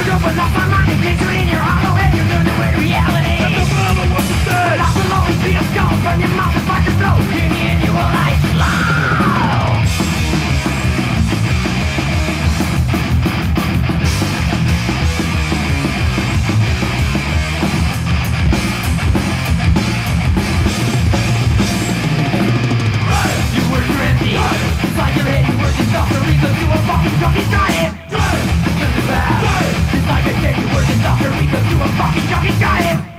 Uno por la fama de que dreaming. fucking got it!